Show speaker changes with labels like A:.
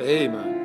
A: Amen.